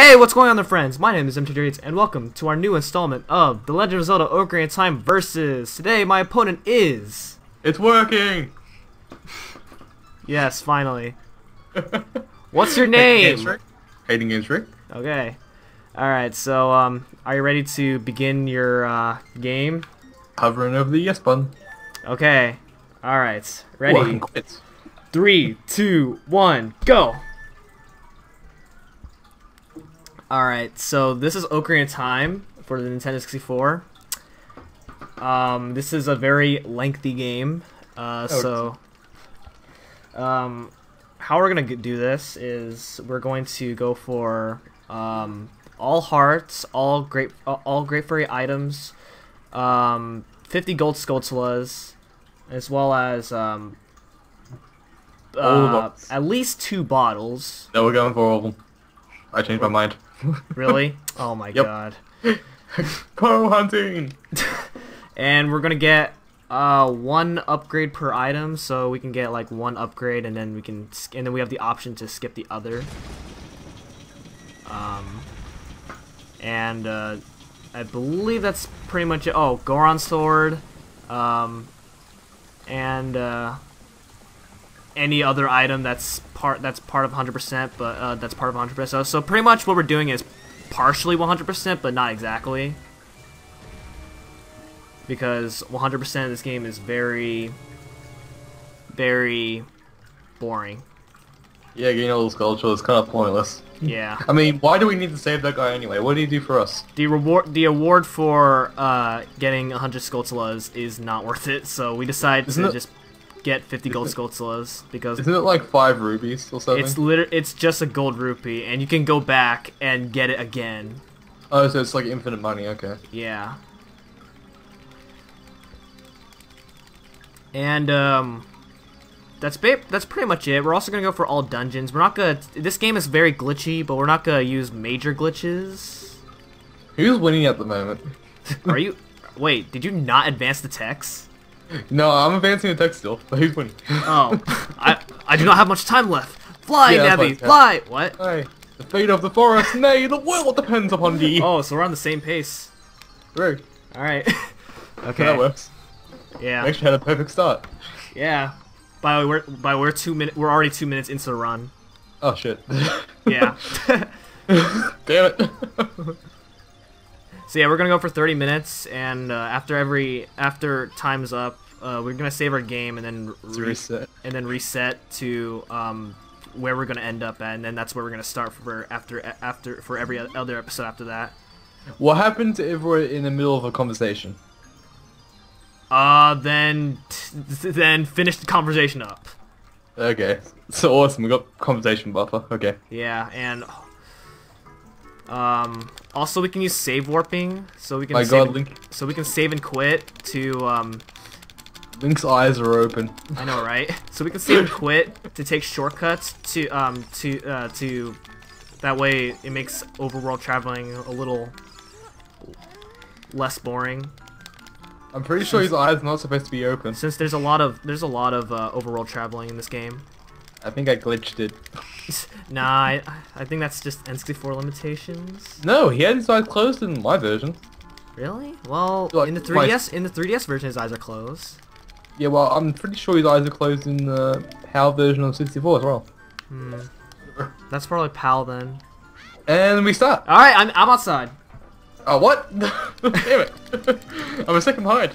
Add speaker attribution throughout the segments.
Speaker 1: Hey, what's going on there, friends? My name is MTDrates, and welcome to our new installment of The Legend of Zelda Ocarina of Time Versus. Today, my opponent is...
Speaker 2: It's working!
Speaker 1: Yes, finally. What's your name?
Speaker 2: Hayden Games Rick.
Speaker 1: Okay. Alright, so, um, are you ready to begin your, uh, game?
Speaker 2: Hovering over the yes button.
Speaker 1: Okay. Alright. Ready? Three, two, one, go! Alright, so this is Ocarina of Time for the Nintendo 64. Um, this is a very lengthy game. Uh,
Speaker 2: Oh,
Speaker 1: so, um, how we're gonna do this is we're going to go for um, all hearts, all great, all great fairy items, um, 50 gold Skulltulas, as well as um, uh, at least two bottles.
Speaker 2: No, we're going for all of them. I changed my mind.
Speaker 1: Really? oh my
Speaker 2: Yep.
Speaker 1: god!
Speaker 2: Pro hunting!
Speaker 1: And we're gonna get uh one upgrade per item, so we can get like one upgrade, and then we can, and then we have the option to skip the other. Um, and uh, I believe that's pretty much it. Oh, Goron sword, um, and uh, any other item that's part that's part of 100%, but uh, that's part of 100%. So, so pretty much what we're doing is partially 100%, but not exactly because 100% of this game is very, very boring.
Speaker 2: Yeah, getting all those Skulltula is kind of pointless.
Speaker 1: Yeah.
Speaker 2: I mean, why do we need to save that guy anyway? What did he do for us?
Speaker 1: The reward, the award for uh, getting 100 Skulltulas is not worth it, so we decided
Speaker 2: Isn't
Speaker 1: to
Speaker 2: it-
Speaker 1: just get 50 gold Skulltulas because
Speaker 2: Isn't it like five rubies or something?
Speaker 1: it's liter- it's just a gold rupee, and you can go back and get it again.
Speaker 2: Oh, so it's like infinite money, okay.
Speaker 1: Yeah. And um that's ba- that's pretty much it. We're also going to go for all dungeons. We're not going to this game is very glitchy, but we're not going to use major glitches.
Speaker 2: Who's winning at the moment?
Speaker 1: Are you Wait, did you not advance the text?
Speaker 2: No, I'm advancing the text still, but who's winning?
Speaker 1: Oh, I I do not have much time left. Fly,
Speaker 2: Yeah,
Speaker 1: Navi, fly. What?
Speaker 2: Hey, the fate of the forest, nay, the world depends upon thee.
Speaker 1: Oh, so we're on the same pace.
Speaker 2: Great.
Speaker 1: All right. Okay.
Speaker 2: That works.
Speaker 1: Yeah.
Speaker 2: We Actually had a perfect start.
Speaker 1: Yeah. By the way, we're by we're 2 minutes we're already 2 minutes into the run.
Speaker 2: Oh shit.
Speaker 1: Yeah.
Speaker 2: Damn it.
Speaker 1: So yeah, we're gonna go for 30 minutes, and uh, after every after time's up, uh, we're gonna save our game and then re-
Speaker 2: reset.
Speaker 1: and then reset to um, where we're gonna end up at, and then that's where we're gonna start for after after for every other episode after that.
Speaker 2: What happens if we're in the middle of a conversation?
Speaker 1: Uh, then then finish the conversation up.
Speaker 2: Okay. So awesome, we got conversation buffer. Okay.
Speaker 1: Yeah, and um, also we can use save warping, so we can
Speaker 2: My
Speaker 1: save,
Speaker 2: god, Link
Speaker 1: so we can save and quit to um,
Speaker 2: Link's eyes are open.
Speaker 1: I know, right? So we can save and quit to take shortcuts to um to uh to that way it makes overworld traveling a little less boring.
Speaker 2: I'm pretty sure his eyes are not supposed to be open.
Speaker 1: Since there's a lot of there's a lot of uh, overworld traveling in this game.
Speaker 2: I think I glitched it.
Speaker 1: Nah, I, I think that's just N64 limitations.
Speaker 2: No, he had his eyes closed in my version.
Speaker 1: Really? Well,
Speaker 2: Like,
Speaker 1: in the 3DS in the 3DS version his eyes are closed.
Speaker 2: Yeah, well, I'm pretty sure his eyes are closed in the PAL version of 64 as well.
Speaker 1: Hmm. That's probably PAL then.
Speaker 2: And we start.
Speaker 1: All right, I'm I'm outside.
Speaker 2: Oh, what? Damn it. I'm a second behind.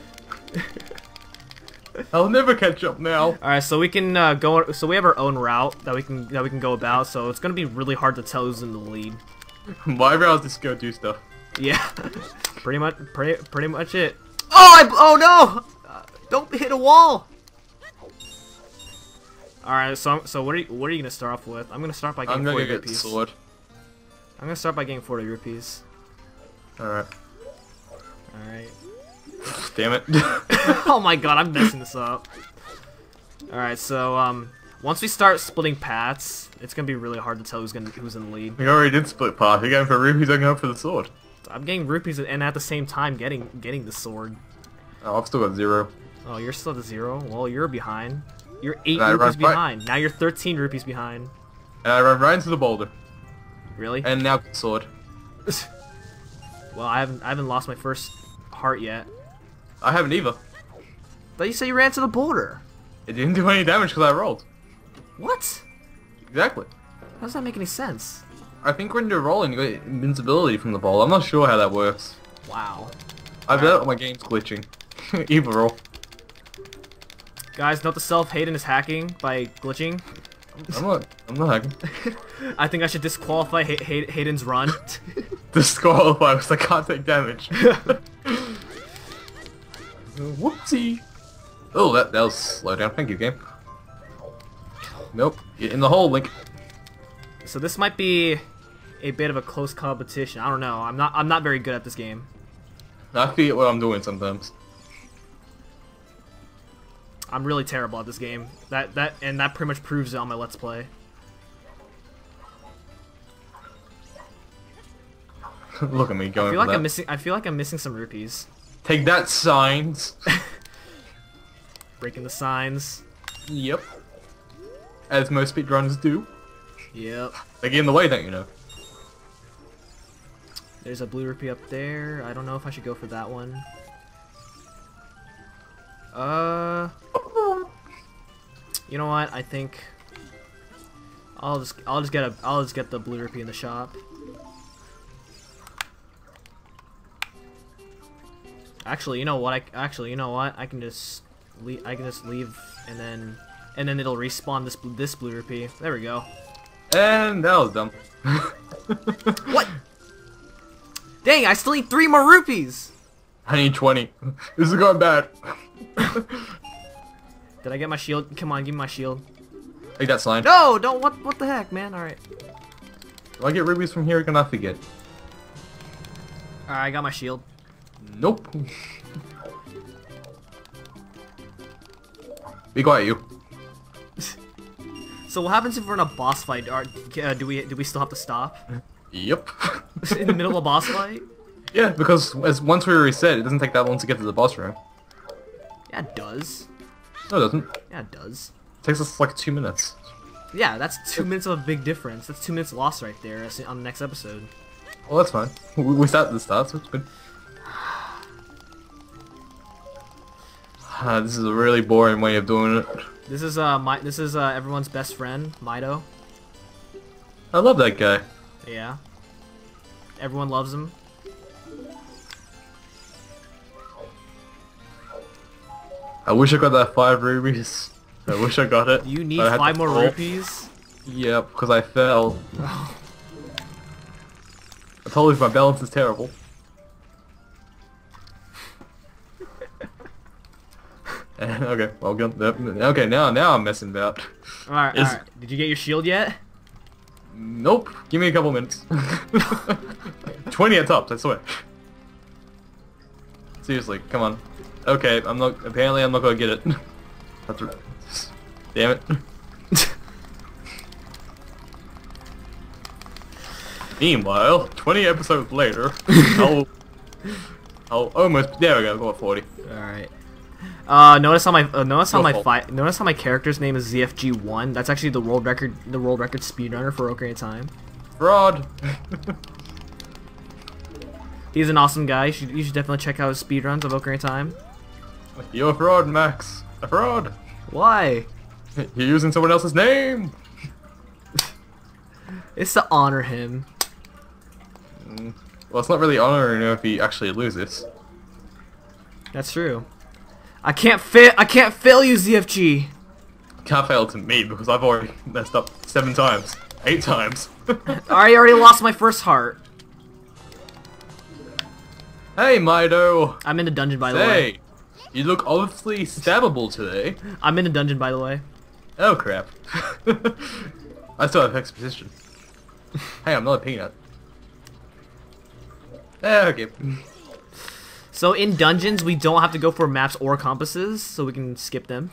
Speaker 2: I'll never catch up now.
Speaker 1: All right, so we can uh, go. So we have our own route that we can that we can go about. So it's gonna be really hard to tell who's in the lead.
Speaker 2: My route just go do stuff.
Speaker 1: Yeah, pretty much, pretty, pretty much it. Oh, I, oh no! Uh, don't hit a wall. All right, so so what are you, what are you gonna start off with? I'm gonna start by getting
Speaker 2: I'm gonna get
Speaker 1: rupees.
Speaker 2: sword.
Speaker 1: I'm gonna start by getting 40 rupees.
Speaker 2: Alright.
Speaker 1: All right.
Speaker 2: Damn it.
Speaker 1: oh my god, I'm messing this up. All right, so um, once we start splitting paths, it's gonna be really hard to tell who's gonna who's in the lead.
Speaker 2: we already did split path. You're going for rupees, I'm going for the sword.
Speaker 1: I'm getting rupees and at the same time getting getting the sword.
Speaker 2: Oh, I've still got zero.
Speaker 1: Oh, you're still at zero. Well, you're behind. You're eight
Speaker 2: And
Speaker 1: rupees
Speaker 2: by-
Speaker 1: behind. Now you're 13 rupees behind.
Speaker 2: And I run right into the boulder.
Speaker 1: Really?
Speaker 2: And now sword.
Speaker 1: well, I haven't I haven't lost my first heart yet.
Speaker 2: I haven't either.
Speaker 1: But you say you ran to the boulder.
Speaker 2: It didn't do any damage because I rolled.
Speaker 1: What?
Speaker 2: Exactly.
Speaker 1: How does that make any sense?
Speaker 2: I think when you're rolling, you get invincibility from the ball. I'm not sure how that works.
Speaker 1: Wow.
Speaker 2: I bet my game's glitching. either or.
Speaker 1: Guys, note the self Hayden is hacking by glitching.
Speaker 2: I'm not. I'm not hacking.
Speaker 1: I think I should disqualify Hay Hay Hayden's run.
Speaker 2: Disqualify because I can't take damage. Whoopsie. Oh, that that was slow down. Thank you, game. Nope. You're in the hole, Link.
Speaker 1: so this might be a bit of a close competition. I don't know. I'm not I'm not very good at this game.
Speaker 2: I forget what I'm doing sometimes.
Speaker 1: I'm really terrible at this game. That that and that pretty much proves it on my let's play.
Speaker 2: Look at me going.
Speaker 1: I
Speaker 2: feel
Speaker 1: like
Speaker 2: that.
Speaker 1: I'm missing I feel like I'm missing some rupees.
Speaker 2: Take that, signs.
Speaker 1: Breaking the signs.
Speaker 2: yep. As most speedrunners do.
Speaker 1: Yep.
Speaker 2: They get in the way, don't you know?
Speaker 1: There's a blue rupee up there. I don't know if I should go for that one. Uh, you know what? I think I'll just I'll just get a I'll just get the blue rupee in the shop. Actually, you know what? I actually you know what? I can just leave. I can just leave and then and then it'll respawn this this blue rupee. There we go.
Speaker 2: And that was dumb.
Speaker 1: What? Dang! I still need three more rupees.
Speaker 2: I need 20. this is going bad.
Speaker 1: Did I get my shield? Come on, give me my shield.
Speaker 2: Take that slime.
Speaker 1: No, don't. What? What the heck, man? All right.
Speaker 2: Do I get rubies from here? Can I forget?
Speaker 1: All right, I got my shield.
Speaker 2: Nope. Be quiet, you.
Speaker 1: So what happens if we're in a boss fight? Are, uh, do we do we still have to stop
Speaker 2: Yep.
Speaker 1: in the middle of a boss fight?
Speaker 2: yeah, because as once we reset, it doesn't take that long to get to the boss room.
Speaker 1: Yeah, it does.
Speaker 2: No, it doesn't.
Speaker 1: Yeah, it does.
Speaker 2: takes us like two minutes.
Speaker 1: Yeah, that's two minutes of a big difference. That's two minutes lost right there on the next episode.
Speaker 2: Well, that's fine. We, we start at the start, so it's good. Ah, this is a really boring way of doing it.
Speaker 1: This is uh my this is uh everyone's best friend, Mido.
Speaker 2: I love that guy.
Speaker 1: Yeah. Everyone loves him.
Speaker 2: I wish I got that five rubies. I wish I got it.
Speaker 1: You need
Speaker 2: but I had
Speaker 1: five more
Speaker 2: fall.
Speaker 1: rupees.
Speaker 2: Yep, because I fell. I told you my balance is terrible. okay, well, good. Okay, now now I'm messing about.
Speaker 1: All right, all
Speaker 2: Is-
Speaker 1: right. Did you get your shield yet?
Speaker 2: Nope. Give me a couple minutes. Twenty at tops, I swear. Seriously, come on. Okay, I'm not. Apparently, I'm not gonna get it. That's right. Damn it. Meanwhile, 20 episodes later, I'll, I'll almost. There we go. Go at 40.
Speaker 1: All right. Uh, notice how my uh, notice how my notice how my character's name is ZFG1. That's actually the world record the world record speedrunner for Ocarina of Time.
Speaker 2: Fraud.
Speaker 1: He's an awesome guy. You should, you should definitely check out his speedruns of Ocarina of Time.
Speaker 2: You're a fraud, Max. A fraud.
Speaker 1: Why?
Speaker 2: You're using someone else's name.
Speaker 1: It's to honor him.
Speaker 2: Well, it's not really honoring him if he actually loses.
Speaker 1: That's true. I can't fail. I can't fail you, ZFG.
Speaker 2: Can't fail to me because I've already messed up seven times, eight times.
Speaker 1: I already lost my first heart.
Speaker 2: hey, Mido.
Speaker 1: I'm in the dungeon, by the way.
Speaker 2: You look obviously stabbable today.
Speaker 1: I'm in the dungeon, by the way.
Speaker 2: Oh crap. I still have exposition. hey, I'm not a peanut. Eh, okay.
Speaker 1: So in dungeons, we don't have to go for maps or compasses, so we can skip them.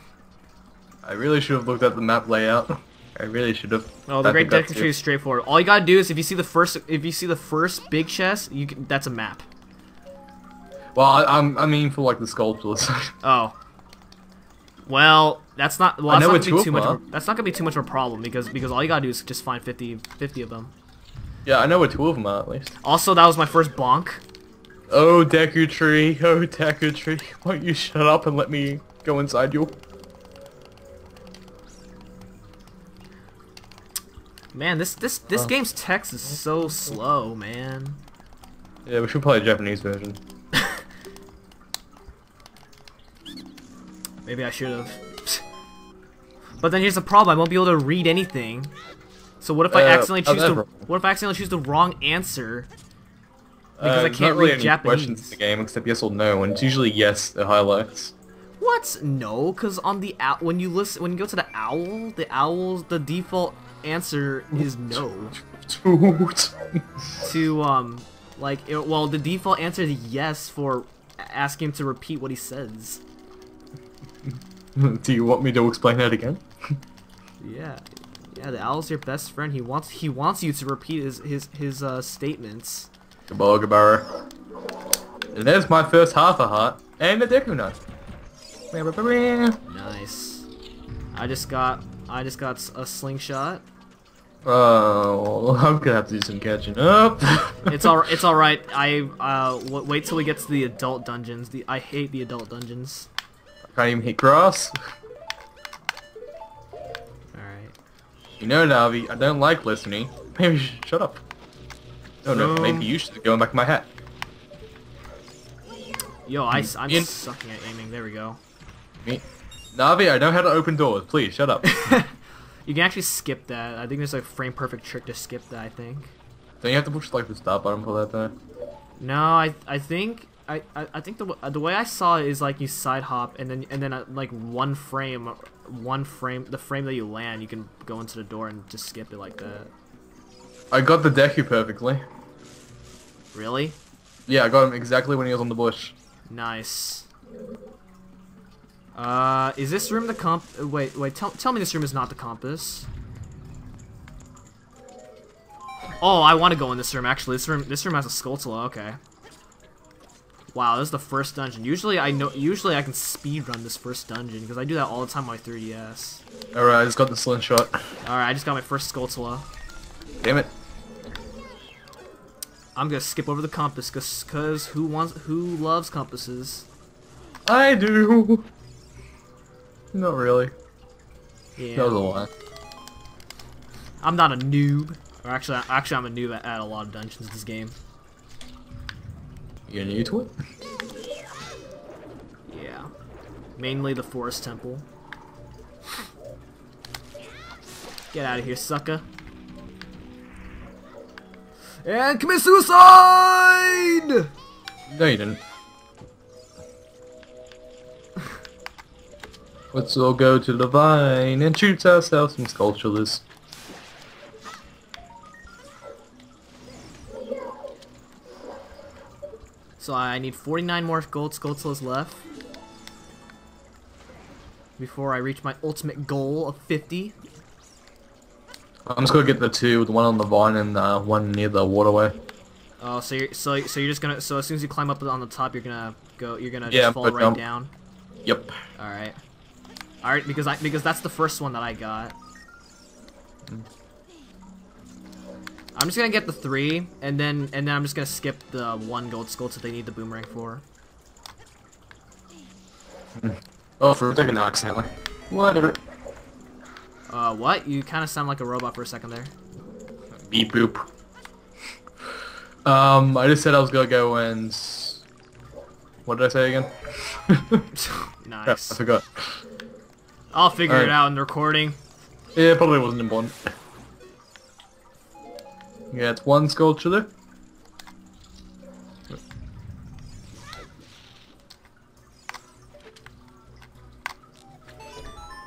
Speaker 2: I really should have looked at the map layout. I really should have.
Speaker 1: Oh, the
Speaker 2: I
Speaker 1: Great Deku Tree is straightforward. All you gotta do is if you see the first, if you see the first big chest, you can, that's a map.
Speaker 2: Well, I, I'm, I mean for like the Skulltulas.
Speaker 1: Oh. Well, that's not. Well,
Speaker 2: I
Speaker 1: that's not gonna be too much. Of, a- that's not gonna be too much of a problem because because all you gotta do is just find 50, 50 of them.
Speaker 2: Yeah, I know where two of them are at least.
Speaker 1: Also, that was my first bonk.
Speaker 2: Oh, Deku Tree. Oh, Deku Tree. Won't you shut up and let me go inside you?
Speaker 1: Man, this this this
Speaker 2: Oh.
Speaker 1: game's text is so slow, man.
Speaker 2: Yeah, we should play a Japanese version.
Speaker 1: Maybe I should have. But then here's the problem: I won't be able to read anything. So what if I
Speaker 2: Uh,
Speaker 1: accidentally
Speaker 2: oh,
Speaker 1: choose the what if I accidentally choose the wrong answer? Because I can't
Speaker 2: really
Speaker 1: read
Speaker 2: any questions in the game except yes or no, and it's usually yes, the highlights.
Speaker 1: What? No, because on the owl, when you listen, when you go to the owl, the owl's the default answer is no. to um, like, it, well, the default answer is yes for asking him to repeat what he says.
Speaker 2: Do you want me to explain that again?
Speaker 1: Yeah, yeah. The owl's your best friend. He wants he wants you to repeat his his his uh, statements.
Speaker 2: Gabagabara. And there's my first half a heart and a Deku Knife.
Speaker 1: Nice. I just got I just got a slingshot.
Speaker 2: Oh, I'm gonna have to do some catching up.
Speaker 1: It's all it's all right. I uh w- wait till we get to the adult dungeons. The I hate the adult dungeons.
Speaker 2: I can't even hit grass.
Speaker 1: All right.
Speaker 2: You know, Navi, I don't like listening. Maybe shut up. Oh no, maybe you should go back in my hat.
Speaker 1: Yo, I am
Speaker 2: Ian-
Speaker 1: sucking at aiming. There we go.
Speaker 2: Me? Navi, I know how to open doors. Please, shut up.
Speaker 1: You can actually skip that. I think there's a frame perfect trick to skip that. I think.
Speaker 2: don't you have to push like the stop button for that though?
Speaker 1: No, I I think I, I, I think the the way I saw it is like you side hop and then and then uh, like one frame, one frame, the frame that you land, you can go into the door and just skip it like that.
Speaker 2: I got the Deku perfectly.
Speaker 1: Really?
Speaker 2: Yeah, I got him exactly when he was on the bush.
Speaker 1: Nice. Uh, is this room the comp? Wait, wait. Tell tell me this room is not the compass. Oh, I want to go in this room. Actually, this room this room has a Skulltula. Okay. Wow, this is the first dungeon. Usually I know. Usually I can speed run this first dungeon because I do that all the time on my 3ds.
Speaker 2: Alright, I just got the slingshot.
Speaker 1: All right, I just got my first Skulltula.
Speaker 2: Damn it.
Speaker 1: I'm gonna skip over the compass cause, cause who wants who loves compasses?
Speaker 2: I do. Not really.
Speaker 1: Yeah.
Speaker 2: That was a lie.
Speaker 1: I'm not a noob. Or actually, actually, I'm a noob at, at a lot of dungeons in this game.
Speaker 2: You're new to it?
Speaker 1: Yeah. Mainly the Forest Temple. Get out of here, sucker. And commit suicide!
Speaker 2: No, you didn't. Let's all go to the vine and shoot ourselves some Skulltulas.
Speaker 1: So I need 49 more gold Skulltulas left. Before I reach my ultimate goal of 50.
Speaker 2: I'm just gonna get the two, the one on the vine and uh, one near the waterway.
Speaker 1: Oh, so you're so so you're just gonna so as soon as you climb up on the top, you're gonna go you're gonna
Speaker 2: Yeah,
Speaker 1: just fall right
Speaker 2: jump.
Speaker 1: down.
Speaker 2: Yep.
Speaker 1: All right. All right, because I because that's the first one that I got. I'm just gonna get the three, and then and then I'm just gonna skip the one gold skull that they need the boomerang for.
Speaker 2: Oh, for a second, accidentally. Whatever.
Speaker 1: Uh, what? You kind of sound like a robot for a second there.
Speaker 2: Beep boop. Um, I just said I was gonna go and. What did I say again? Crap, I forgot.
Speaker 1: I'll figure it out in the recording.
Speaker 2: Yeah, it probably wasn't important. Yeah, it's one Skulltula there.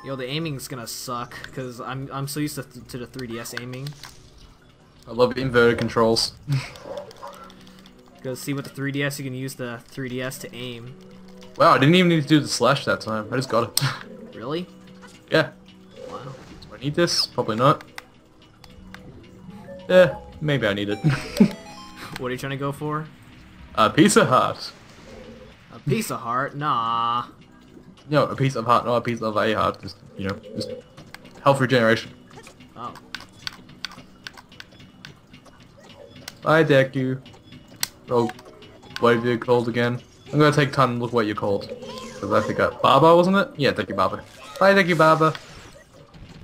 Speaker 1: Yo, the aiming's gonna suck because I'm I'm so used to th to the 3ds aiming.
Speaker 2: I love inverted controls.
Speaker 1: Go see with the 3ds you can use the 3ds to aim.
Speaker 2: Wow, I didn't even need to do the slash that time. I just got it.
Speaker 1: Really?
Speaker 2: yeah.
Speaker 1: Wow.
Speaker 2: Do I need this? Probably not. Yeah, maybe I need it.
Speaker 1: What are you trying to go for?
Speaker 2: a piece of heart.
Speaker 1: A piece of heart? Nah.
Speaker 2: No, a piece of heart, not a piece of a heart. Just, you know, just health regeneration.
Speaker 1: Oh.
Speaker 2: Hi, Deku. Oh, what are you called again? I'm gonna take time to look what you're called. Because I forgot. Baba, wasn't it? Yeah, Deku Baba. Hi, Deku Baba.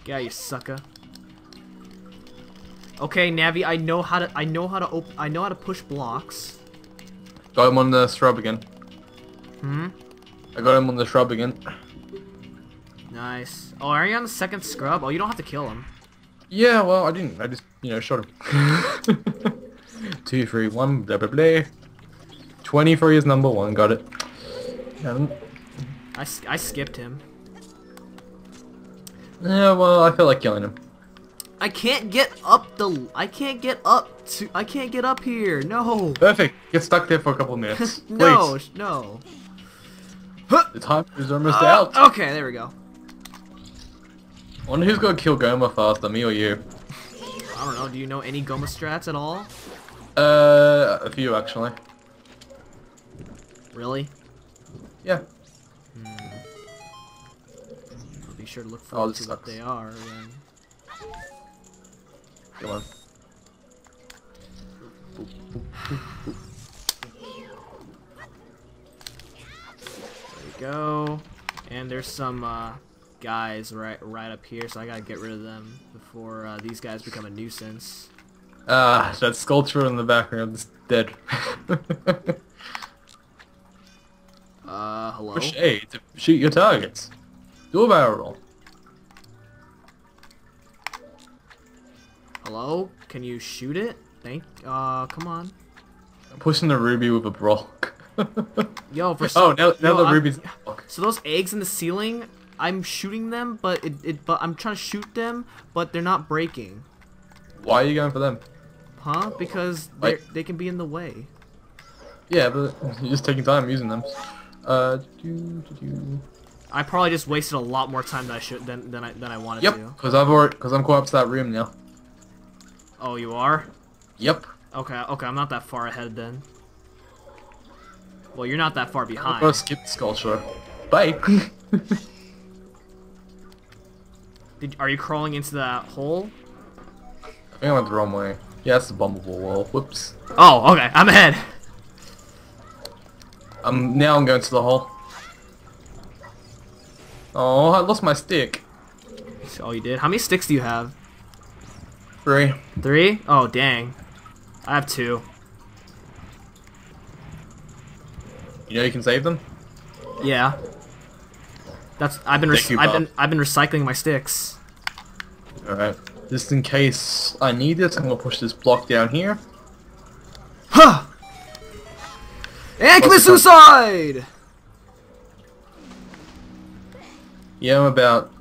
Speaker 1: Yeah, you sucker. Okay, Navi, I know how to I know how to op I know how to push blocks.
Speaker 2: Got him on the shrub again.
Speaker 1: Hmm?
Speaker 2: I got him on the shrub again.
Speaker 1: Nice. Oh, are you on the second scrub? Oh, you don't have to kill him.
Speaker 2: Yeah, well, I didn't. I just, you know, shot him. Two, three, one, blah, blah, blah. 23 is number one, got it. Um,
Speaker 1: I, I skipped him.
Speaker 2: yeah, well, I feel like killing him.
Speaker 1: I can't get up the I can't get up to I can't get up here. No.
Speaker 2: Perfect. Get stuck there for a couple minutes.
Speaker 1: no, no,
Speaker 2: The time is almost
Speaker 1: Uh,
Speaker 2: out.
Speaker 1: okay, there we go.
Speaker 2: wonder who's gonna kill Gohma faster, me or you?
Speaker 1: I don't know. Do you know any Gohma strats at all?
Speaker 2: Uh, a few actually.
Speaker 1: Really?
Speaker 2: Yeah.
Speaker 1: I'll be sure to look
Speaker 2: Oh,
Speaker 1: forward
Speaker 2: this
Speaker 1: to what they are. Then.
Speaker 2: Come on.
Speaker 1: There we go. And there's some uh, guys right right up here, so I gotta get rid of them before uh, these guys become a nuisance.
Speaker 2: Ah, that Skulltula in the background is dead.
Speaker 1: Uh, hello.
Speaker 2: Push A to shoot your targets. Do a barrel roll.
Speaker 1: Hello? Can you shoot it? Thank. Uh, come on.
Speaker 2: I'm pushing the ruby with a block.
Speaker 1: Yo, for
Speaker 2: oh, now, now
Speaker 1: yo,
Speaker 2: the
Speaker 1: I'm- So those eggs in the ceiling, I'm shooting them, but it, it but I'm trying to shoot them, but they're not breaking.
Speaker 2: Why are you going for them?
Speaker 1: Huh? Because they they can be in the way.
Speaker 2: Yeah, but you're just taking time using them. Uh, do, do, do.
Speaker 1: I probably just wasted a lot more time than I should than than I than I wanted
Speaker 2: Yep,
Speaker 1: to.
Speaker 2: because I've already, because I'm caught up to that room now.
Speaker 1: Oh, you are?
Speaker 2: Yep.
Speaker 1: Okay, okay, I'm not that far ahead then. Well, you're not that far behind.
Speaker 2: gonna skip the Skulltula. Bye.
Speaker 1: Did, are you crawling into that hole?
Speaker 2: I think I went the wrong way. Yeah, that's the bombable wall. Whoops.
Speaker 1: Oh, okay, I'm ahead.
Speaker 2: Um, now I'm going to the hole. Oh, I lost my stick.
Speaker 1: Oh, you did? How many sticks do you have?
Speaker 2: Three.
Speaker 1: Three? Oh, dang. I have two.
Speaker 2: You know you can save them?
Speaker 1: Yeah. That's I've been
Speaker 2: you,
Speaker 1: I've been I've been recycling my sticks.
Speaker 2: Alright. Just in case I need it, I'm gonna push this block down here.
Speaker 1: Huh. And commit suicide.
Speaker 2: Yeah, I'm about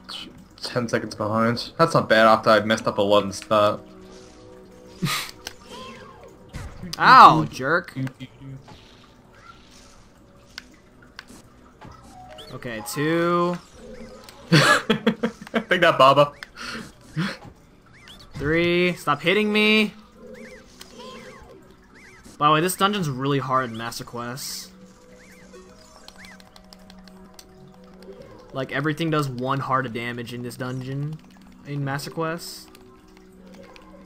Speaker 2: 10 seconds behind. That's not bad after I messed up a lot in the start.
Speaker 1: Ow, jerk. Okay, two,
Speaker 2: Take that, Baba.
Speaker 1: three. Stop hitting me. By the way, this dungeon's really hard in Master Quest. Like everything does one heart of damage in this dungeon in Master Quest.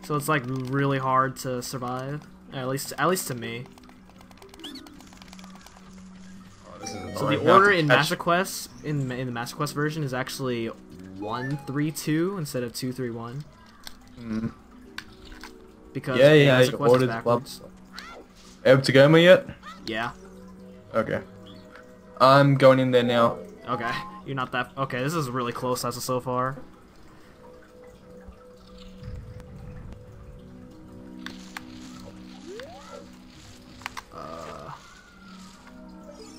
Speaker 1: So it's like really hard to survive. At least at least to me. So the order
Speaker 2: I
Speaker 1: in Master Quest in in the Master Quest version is actually one three two instead of two three one.
Speaker 2: Mm.
Speaker 1: Because
Speaker 2: Yeah, yeah,
Speaker 1: Master
Speaker 2: you
Speaker 1: Quest
Speaker 2: ordered
Speaker 1: backwards.
Speaker 2: Able to go me yet?
Speaker 1: Yeah.
Speaker 2: Okay. I'm going in there now.
Speaker 1: Okay. You're not that. Okay, this is really close as of so far.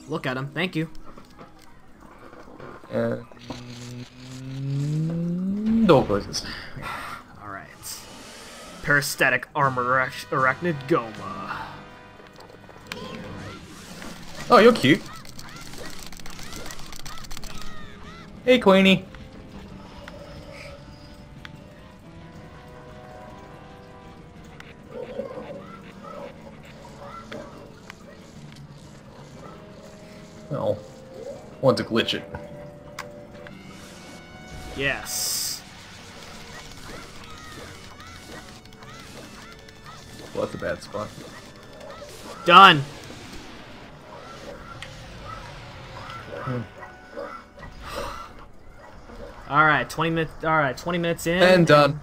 Speaker 1: Look at him. Thank you.
Speaker 2: And... Door closes.
Speaker 1: All right. Parasitic armor arach- arachnid Gohma.
Speaker 2: Oh, you're cute. Hey, Queenie. Oh, want to glitch it.
Speaker 1: Yes.
Speaker 2: Well, that's a bad spot.
Speaker 1: Done. Hmm. All right, 20 minutes. All right, 20 minutes in.
Speaker 2: And done.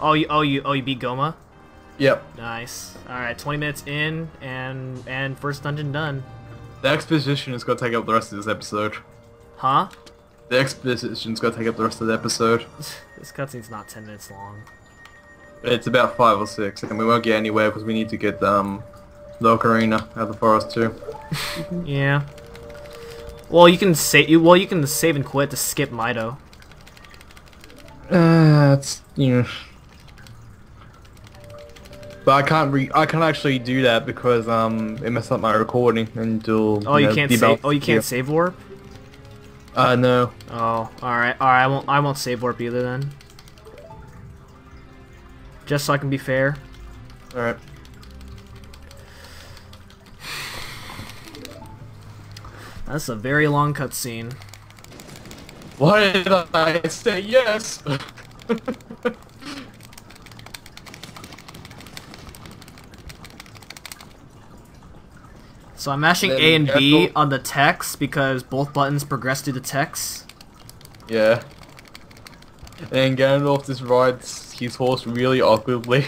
Speaker 1: Oh, you oh you oh you beat Gohma.
Speaker 2: Yep.
Speaker 1: Nice. All right, 20 minutes in and and first dungeon done.
Speaker 2: The exposition is gonna take up the rest of this episode.
Speaker 1: Huh?
Speaker 2: The exposition's gonna take up the rest of the episode.
Speaker 1: This cutscene's not 10 minutes long.
Speaker 2: It's about five or six, and we won't get anywhere because we need to get um the ocarina out of the forest too.
Speaker 1: Yeah. Well, you can save. You well, you can save and quit to skip Mido.
Speaker 2: Uh, it's you know. But I can't re I can't actually do that because um it messed up my recording until
Speaker 1: Oh, you
Speaker 2: know,
Speaker 1: can't save. Oh, you can't
Speaker 2: yeah.
Speaker 1: save warp.
Speaker 2: Uh no.
Speaker 1: Oh, all right, all right. I won't. I won't save warp either then. Just so I can be fair.
Speaker 2: All right.
Speaker 1: That's a very long cutscene.
Speaker 2: Why did I say yes?
Speaker 1: So I'm mashing A and B on the text because both buttons progress through the text.
Speaker 2: yeah. And Gandalf just rides his horse really awkwardly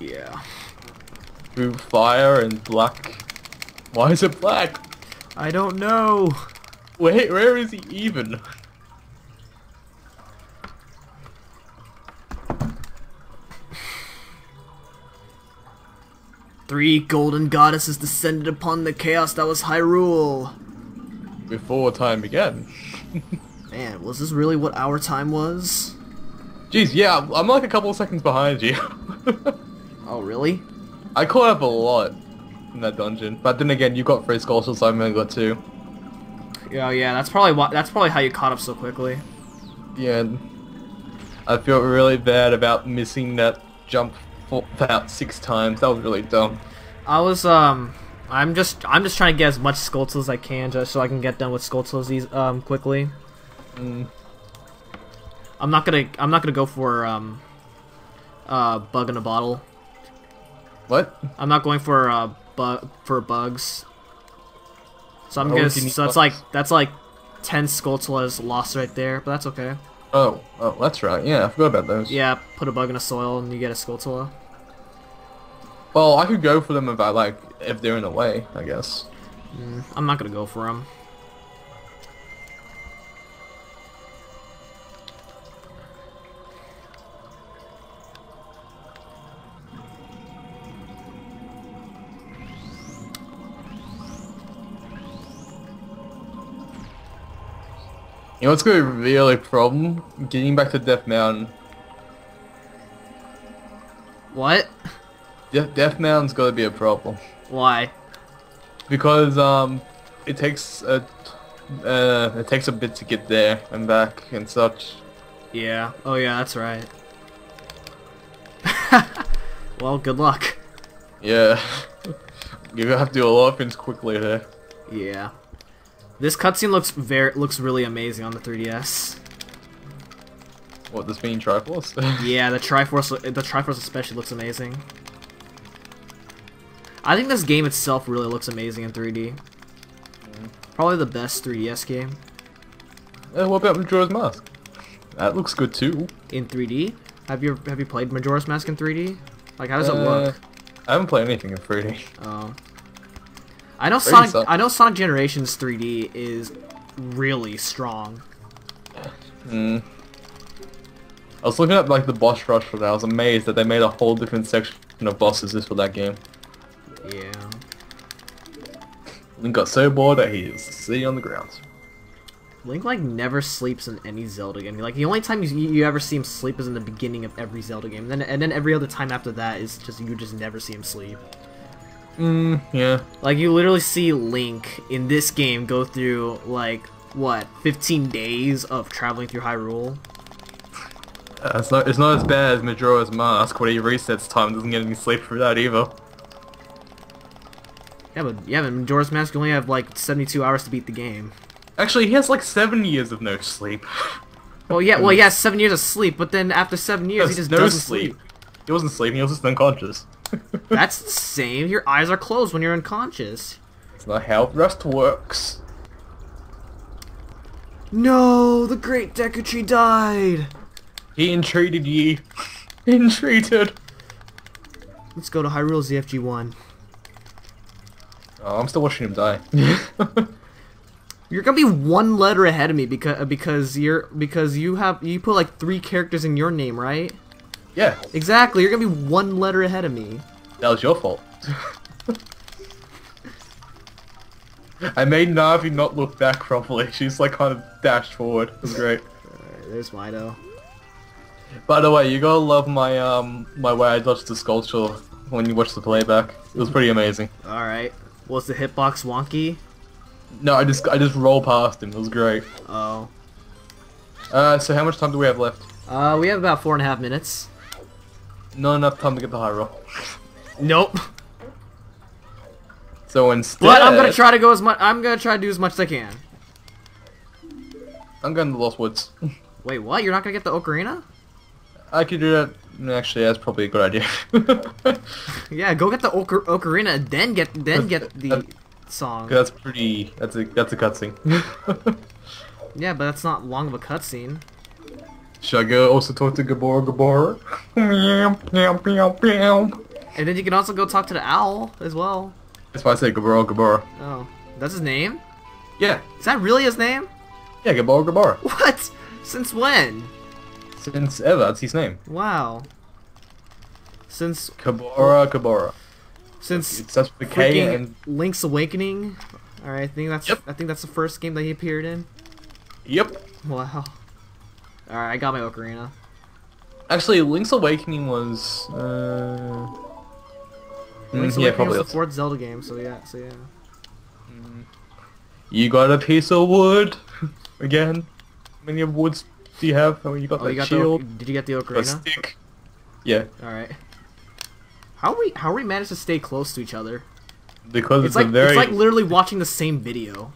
Speaker 1: Yeah.
Speaker 2: through fire and black. Why is it black?
Speaker 1: I don't know.
Speaker 2: Wait, where is he even?
Speaker 1: Three golden goddesses descended upon the chaos that was Hyrule.
Speaker 2: Before time began.
Speaker 1: Man, was this really what our time was?
Speaker 2: Jeez, yeah, I'm like a couple of seconds behind you.
Speaker 1: Oh, really?
Speaker 2: I caught up a lot in that dungeon, but then again, you got three skulls, so I've only got two.
Speaker 1: Yeah, oh, yeah. That's probably why. That's probably how you caught up so quickly.
Speaker 2: Yeah, I feel really bad about missing that jump about six times. That was really dumb.
Speaker 1: I was um. I'm just I'm just trying to get as much Skulltulas as I can just so I can get done with Skulltulas these um quickly.
Speaker 2: Mm.
Speaker 1: I'm not gonna I'm not gonna go for um uh bug in a bottle.
Speaker 2: What?
Speaker 1: I'm not going for uh bu- for bugs. So I'm
Speaker 2: Oh,
Speaker 1: gonna so it's
Speaker 2: bugs?
Speaker 1: like that's like ten Skulltulas lost right there, but that's okay.
Speaker 2: Oh, oh, that's right. Yeah, I forgot about those.
Speaker 1: Yeah, put a bug in a soil and you get a Skulltula.
Speaker 2: Well, I could go for them if I like, if they're in the way, I guess.
Speaker 1: Mm, I'm not gonna go for them.
Speaker 2: Know what's gonna be really a problem? Getting back to Death Mountain.
Speaker 1: What?
Speaker 2: De- Death Mountain's gotta be a problem.
Speaker 1: Why?
Speaker 2: Because, um, it takes a, uh, it takes a bit to get there and back and such.
Speaker 1: Yeah. Oh yeah, that's right. well, good luck.
Speaker 2: Yeah. You're gonna have to do a lot of things quickly there.
Speaker 1: Yeah. This cutscene looks very looks really amazing on the 3DS.
Speaker 2: What, this being Triforce?
Speaker 1: Yeah, the Triforce the Triforce especially looks amazing. I think this game itself really looks amazing in 3D. Probably the best 3DS game
Speaker 2: Uh, what about Majora's Mask? That looks good too.
Speaker 1: in 3D. Have you have you played Majora's Mask in 3D? Like how does it
Speaker 2: Uh,
Speaker 1: look?
Speaker 2: I haven't played anything in 3D.
Speaker 1: Oh. I know
Speaker 2: 3D
Speaker 1: Sonic. I know Sonic Generations 3D is really strong.
Speaker 2: Hmm. I was looking at like the boss rush for that. I was amazed that they made a whole different section of bosses just for that game.
Speaker 1: Yeah.
Speaker 2: Link got so bored that he is sitting on the ground.
Speaker 1: Link like never sleeps in any Zelda game. Like the only time you, you ever see him sleep is in the beginning of every Zelda game. And then and then every other time after that is just you just never see him sleep.
Speaker 2: Hmm. Yeah.
Speaker 1: Like you literally see Link in this game go through like what 15 days of traveling through Hyrule.
Speaker 2: Uh, it's not. It's not as bad as Majora's Mask, where he resets time. Doesn't get any sleep for that either.
Speaker 1: Yeah, but yeah, but Majora's Mask you only have like 72 hours to beat the game.
Speaker 2: Actually, he has like seven years of no sleep.
Speaker 1: Well, yeah, well, yeah, seven years of sleep, but then after seven years, he just
Speaker 2: no
Speaker 1: doesn't
Speaker 2: sleep.
Speaker 1: sleep.
Speaker 2: He wasn't sleeping. He was just unconscious.
Speaker 1: That's the same. Your eyes are closed when you're unconscious.
Speaker 2: It's not how Rust works.
Speaker 1: No, the Great Deku Tree died.
Speaker 2: He entreated ye. entreated.
Speaker 1: Let's go to Hyrule ZFG one.
Speaker 2: Oh, I'm still watching him die.
Speaker 1: You're gonna be one letter ahead of me because because you're because you have you put like three characters in your name, right?
Speaker 2: Yeah,
Speaker 1: Exactly. You're gonna be one letter ahead of me.
Speaker 2: that was your fault. I made Navi not look back properly. She's like kind of dashed forward. It was great.
Speaker 1: Alright, there's Mido.
Speaker 2: By the way, you gotta love my um my way I dodged the Skulltula when you watch the playback. It was pretty amazing.
Speaker 1: All right. Was the hitbox wonky?
Speaker 2: No, I just I just roll past him. It was great.
Speaker 1: Oh.
Speaker 2: Uh, so how much time do we have left?
Speaker 1: Uh, we have about four and a half minutes.
Speaker 2: Not enough time to get the high roll.
Speaker 1: Nope.
Speaker 2: So instead,
Speaker 1: But I'm gonna try to go as much. I'm gonna try to do as much as I can.
Speaker 2: I'm going to the Lost Woods.
Speaker 1: Wait, what? You're not gonna get the ocarina?
Speaker 2: I could do that. Actually, that's probably a good idea.
Speaker 1: Yeah, go get the ocar- ocarina, and then get then get the
Speaker 2: That-
Speaker 1: song.
Speaker 2: that's pretty. That's a that's a cutscene.
Speaker 1: Yeah, but that's not long of a cutscene.
Speaker 2: Should I go also talk to Gabora Gabora? Meow meow meow meow.
Speaker 1: And then you can also go talk to the owl as well.
Speaker 2: That's why I say Gabora Gabora.
Speaker 1: Oh, that's his name?
Speaker 2: Yeah,
Speaker 1: Is that really his name?
Speaker 2: yeah, Gabora Gabora.
Speaker 1: What? Since when?
Speaker 2: Since ever, that's his name.
Speaker 1: Wow. Since
Speaker 2: Gabora Gabora.
Speaker 1: since
Speaker 2: It's with a K and
Speaker 1: Link's Awakening. All right, I think that's
Speaker 2: Yep.
Speaker 1: I think that's the first game that he appeared in.
Speaker 2: yep.
Speaker 1: Wow. All right, I got my ocarina.
Speaker 2: Actually, Link's Awakening was. Uh... mm,
Speaker 1: Link's
Speaker 2: yeah,
Speaker 1: Awakening
Speaker 2: probably.
Speaker 1: was the fourth Zelda game, so yeah, so yeah.
Speaker 2: You got a piece of wood again. How many of woods do you have? I mean, you got
Speaker 1: Oh,
Speaker 2: that
Speaker 1: you got
Speaker 2: shield,
Speaker 1: the did you get the ocarina?
Speaker 2: a stick. Yeah,
Speaker 1: All right. How we how we managed to stay close to each other?
Speaker 2: because
Speaker 1: It's
Speaker 2: it's,
Speaker 1: like
Speaker 2: very,
Speaker 1: it's like literally watching the same video.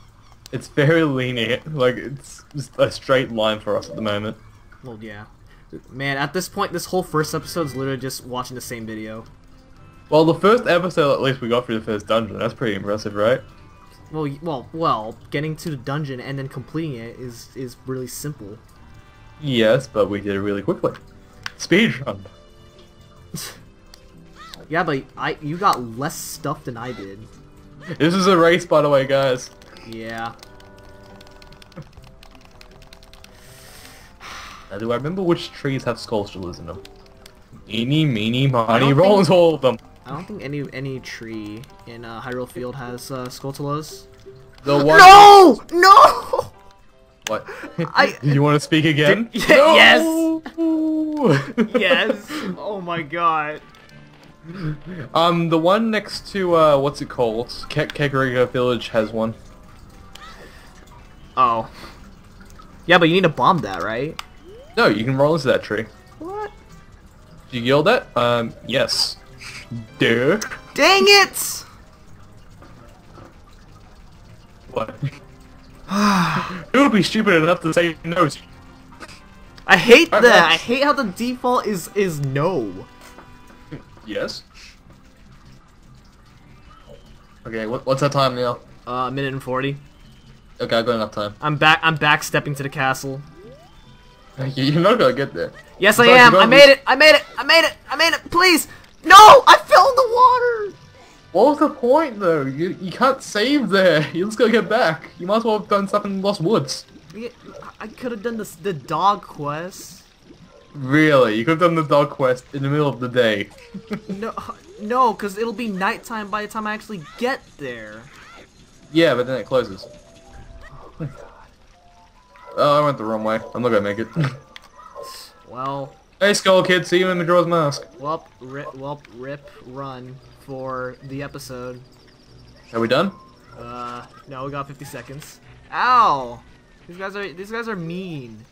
Speaker 2: It's very lenient. Like it's a straight line for us at the moment.
Speaker 1: Well, yeah. Man, at this point, this whole first episode is literally just watching the same video.
Speaker 2: Well, the first episode, at least we got through the first dungeon. That's pretty impressive, right?
Speaker 1: Well, well, well, getting to the dungeon and then completing it is is really simple.
Speaker 2: Yes, but we did it really quickly. Speedrun.
Speaker 1: Yeah, but I you got less stuff than I did.
Speaker 2: This is a race, by the way, guys.
Speaker 1: Yeah.
Speaker 2: Now, do I remember which trees have Skulltulas in them? Eeny, meeny, miny,
Speaker 1: think-
Speaker 2: all of them.
Speaker 1: I don't think any any tree in uh, Hyrule Field has uh.
Speaker 2: The one.
Speaker 1: No! No!
Speaker 2: What?
Speaker 1: I-
Speaker 2: you want to speak again?
Speaker 1: Did- yes!
Speaker 2: No!
Speaker 1: yes! Oh my god.
Speaker 2: Um, the one next to uh, what's it called? Ke- Village has one.
Speaker 1: Oh. Yeah, but you need to bomb that, right?
Speaker 2: No, you can roll into that tree.
Speaker 1: What?
Speaker 2: You yelled that? Um, yes. Duh.
Speaker 1: Dang it!
Speaker 2: What? it would be stupid enough to say no.
Speaker 1: I hate that. I hate how the default is is no.
Speaker 2: Yes. Okay, what, what's that time now?
Speaker 1: Uh, a minute and forty.
Speaker 2: Okay, I've got enough time.
Speaker 1: I'm back. I'm back stepping to the castle.
Speaker 2: You're not gonna get there.
Speaker 1: Yes, I am. I made it. I made it. I made it. I made it. Please. No! I fell in the water.
Speaker 2: What was the point though? You you can't save there. You just gotta get back. You might as well have done something in Lost Woods.
Speaker 1: Yeah, I could have done this the dog quest.
Speaker 2: Really? You could have done the dog quest in the middle of the day.
Speaker 1: No, no, because it'll be nighttime by the time I actually get there.
Speaker 2: Yeah, but then it closes. Oh, I went the wrong way. I'm not gonna make it.
Speaker 1: Well,
Speaker 2: hey, Skull Kid, see you in Majora's Mask.
Speaker 1: welp, rip, welp, rip, run for the episode.
Speaker 2: Are we done?
Speaker 1: Uh, no, we got 50 seconds. Ow! These guys are these guys are mean.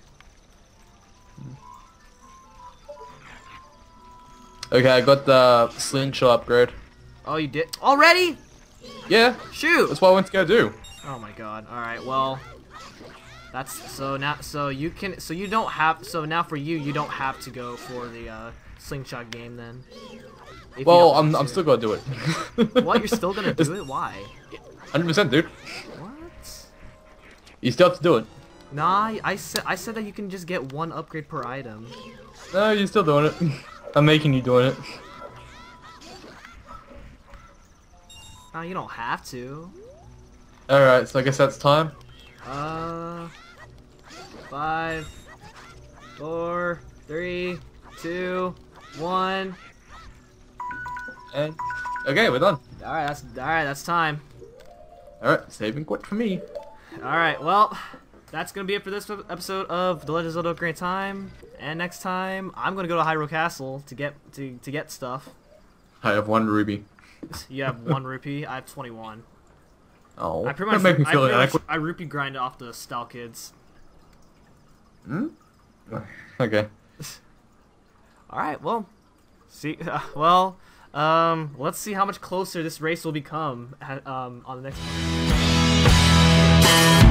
Speaker 2: Okay, I got the slingshot upgrade.
Speaker 1: Oh, you did already?
Speaker 2: Yeah,
Speaker 1: Shoot!
Speaker 2: that's what I went to go do.
Speaker 1: Oh my god. All right. Well, that's so now. So you can. So you don't have. So now for you, you don't have to go for the uh, slingshot game then.
Speaker 2: Well, I'm, I'm still gonna do it.
Speaker 1: What? You're still gonna do it? Why?
Speaker 2: 100%, dude.
Speaker 1: What?
Speaker 2: You still have to do it.
Speaker 1: Nah, I said I said that you can just get one upgrade per item.
Speaker 2: No, you're still doing it. I'm making you doing it.
Speaker 1: Nah, you don't have to.
Speaker 2: Alright, so I guess that's time.
Speaker 1: Uh, five, four, three, two, one.
Speaker 2: And okay, we're done.
Speaker 1: All right, that's all right. That's time.
Speaker 2: Alright, saving quit for me.
Speaker 1: All right, well, that's gonna be it for this episode of The Legend of Zelda: Ocarina of Time. And next time, I'm gonna go to Hyrule Castle to get to to get stuff.
Speaker 2: I have one ruby.
Speaker 1: You have one rupee. I have 21.
Speaker 2: Oh,
Speaker 1: I pretty much
Speaker 2: make me
Speaker 1: I,
Speaker 2: feel
Speaker 1: pretty much,
Speaker 2: inadequate.
Speaker 1: I rupee grind off the Style Kids.
Speaker 2: Hmm? Okay.
Speaker 1: All right, well, see, well, um, let's see how much closer this race will become uh, um, on the next one.